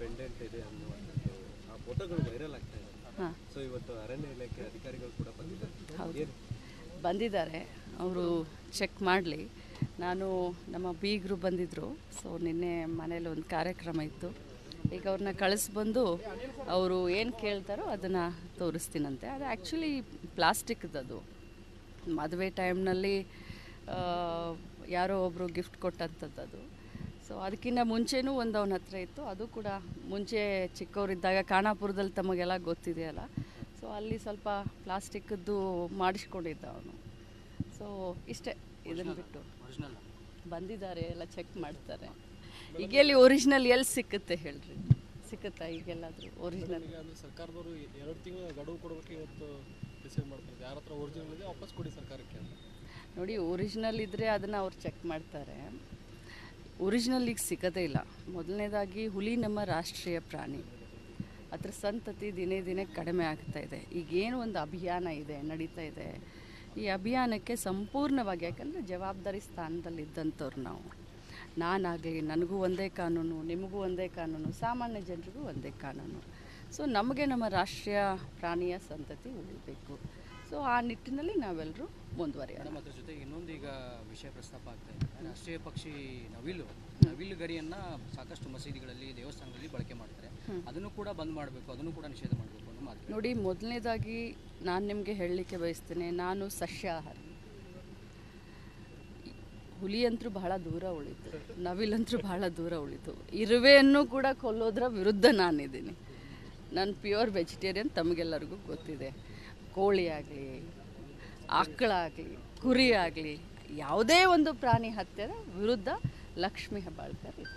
Pendant ಇದೆ ಅನ್ನುವಂಥದ್ದು. ಆ ಫೋಟೋಗಳು ವೈರಲ್ ಆಗ್ತಾ ಇದೆ. ಸೊ ಇವತ್ತು ಅರಣ್ಯ ಇಲಾಖೆ ಅಧಿಕಾರಿಗಳು ಕೂಡ ಬಂದಿದ್ದಾರೆ. ಹೌದು. ಬಂದಿದ್ದಾರೆ. ಅವರು ಚೆಕ್ ಮಾಡಲಿ. ನಾನು ನಮ್ಮ ಬೀಗರು ಬಂದಿದ್ದರು ಸೊ ನಿನ್ನೆ ಮನೇಲಿ ಒಂದು ಕಾರ್ಯಕ್ರಮ ಇತ್ತು. ಈಗ ಅವ್ರನ್ನ ಕಳಿಸ್ಬಂದು ಅವರು ಏನು ಕೇಳ್ತಾರೋ ಅದನ್ನು ತೋರಿಸ್ತೀನಂತೆ. ಅದು ಆ್ಯಕ್ಚುಲಿ ಪ್ಲಾಸ್ಟಿಕ್ದದು ಮದುವೆ ಟೈಮ್ನಲ್ಲಿ ಯಾರೋ ಒಬ್ಬರು ಗಿಫ್ಟ್ ಕೊಟ್ಟಂಥದ್ದು ಅದು ಸೊ ಅದಕ್ಕಿಂತ ಮುಂಚೆನೂ ಒಂದು ಅವನ ಹತ್ರ ಇತ್ತು. ಅದು ಕೂಡ ಮುಂಚೆ ಚಿಕ್ಕವರಿದ್ದಾಗ ಖಾನಾಪುರದಲ್ಲಿ ತಮಗೆಲ್ಲ ಗೊತ್ತಿದೆಯಲ್ಲ? ಸೊ ಅಲ್ಲಿ ಸ್ವಲ್ಪ ಪ್ಲಾಸ್ಟಿಕ್ಕದ್ದು ಮಾಡಿಸ್ಕೊಂಡಿದ್ದ ಅವನು. ಸೊ ಇಷ್ಟೇ ಇದನ್ನು ಬಿಟ್ಟು. ಬಂದಿದ್ದಾರೆ ಎಲ್ಲ ಚೆಕ್ ಮಾಡ್ತಾರೆ. ಈಗ ಎಲ್ಲಿ ಒರಿಜಿನಲ್ ಎಲ್ಲಿ ಸಿಕ್ಕುತ್ತೆ ಹೇಳ್ರಿ? ಸಿಕ್ಕುತ್ತಾ ಈಗೆಲ್ಲಾದರೂ ಒರಿಜಿನಲ್ ಸರ್ಕಾರದವರು ಎರಡು ತಿಂಗಳ ಗಡುವು ಕೊಡಬೇಕು ಇವತ್ತು ಡಿಸೈಡ್ ಮಾಡ್ತಾರೆ ಯಾರ ಹತ್ರ ಒರಿಜಿನಲ್ ಇದೆ ವಾಪಸ್ ಕೊಡಿ ಸರ್ಕಾರಕ್ಕೆ ನೋಡಿ ಒರಿಜಿನಲ್ ಇದ್ದರೆ ಅದನ್ನು ಅವ್ರು ಚೆಕ್ ಮಾಡ್ತಾರೆ. ಒರಿಜಿನಲ್ ಈಗ ಸಿಗೋದೇ ಇಲ್ಲ. ಮೊದಲನೇದಾಗಿ ಹುಲಿ ನಮ್ಮ ರಾಷ್ಟ್ರೀಯ ಪ್ರಾಣಿ. ಅದರ ಸಂತತಿ ದಿನೇ ದಿನೇ ಕಡಿಮೆ ಆಗ್ತಾ ಇದೆ. ಈಗೇನು ಒಂದು ಅಭಿಯಾನ ಇದೆ, ನಡೀತಾ ಇದೆ. ಈ ಅಭಿಯಾನಕ್ಕೆ ಸಂಪೂರ್ಣವಾಗಿ ಯಾಕಂದರೆ ಜವಾಬ್ದಾರಿ ಸ್ಥಾನದಲ್ಲಿ ಇದ್ದಂಥವ್ರು ನಾವು. ನಾನಾಗಲಿ ನನಗೂ ಒಂದೇ ಕಾನೂನು, ನಿಮಗೂ ಒಂದೇ ಕಾನೂನು, ಸಾಮಾನ್ಯ ಜನರಿಗೂ ಒಂದೇ ಕಾನೂನು. ಸೊ ನಮಗೆ ನಮ್ಮ ರಾಷ್ಟ್ರೀಯ ಪ್ರಾಣಿಯ ಸಂತತಿ ಉಳಿಬೇಕು. ಸೊ ಆ ನಿಟ್ಟಿನಲ್ಲಿ ನಾವೆಲ್ಲರೂ ಮುಂದುವರಿಯೋಣ. ನಮ್ಮ ಅದ್ರ ಜೊತೆಗೆ ಇನ್ನೊಂದು ಈಗ ವಿಷಯ ಪ್ರಸ್ತಾಪ ಆಗ್ತಾ ಇದೆ. ರಾಷ್ಟ್ರೀಯ ಪಕ್ಷಿ ನವಿಲು ನವಿಲು ಗರಿಯನ್ನ ಸಾಕಷ್ಟು ಮಸೀದಿಗಳಲ್ಲಿ ದೇವಸ್ಥಾನಗಳಲ್ಲಿ ಬಳಕೆ ಮಾಡ್ತಾರೆ. ಅದನ್ನು ಕೂಡ ಬಂದ್ ಮಾಡಬೇಕು ಅದನ್ನು ಕೂಡ ನಿಷೇಧ ಮಾಡಬೇಕು ಅನ್ನೋ ನೋಡಿ ಮೊದಲನೇದಾಗಿ ನಾನು ನಿಮಗೆ ಹೇಳಲಿಕ್ಕೆ ಬಯಸ್ತೇನೆ ನಾನು ಸಸ್ಯಾಹಾರಿ. ಹುಲಿಯಂತರೂ ಬಹಳ ದೂರ ಉಳಿತು ನವಿಲಂತರೂ ಬಹಳ ದೂರ ಉಳಿತು. ಇರುವೆಯನ್ನು ಕೂಡ ಕೊಲ್ಲೋದ್ರ ವಿರುದ್ಧ ನಾನಿದ್ದೀನಿ. ನಾನು ಪ್ಯೂರ್ ವೆಜಿಟೇರಿಯನ್ ತಮಗೆಲ್ಲರಿಗೂ ಗೊತ್ತಿದೆ. ಕೋಳಿ ಆಗಲಿ ಆಕಳಾಗಲಿ ಕುರಿ ಆಗಲಿ ಯಾವುದೇ ಒಂದು ಪ್ರಾಣಿ ಹತ್ಯದ ವಿರುದ್ಧ ಲಕ್ಷ್ಮಿ ಹೆಬ್ಬಾಳ್ಕರ್ ಇದೆ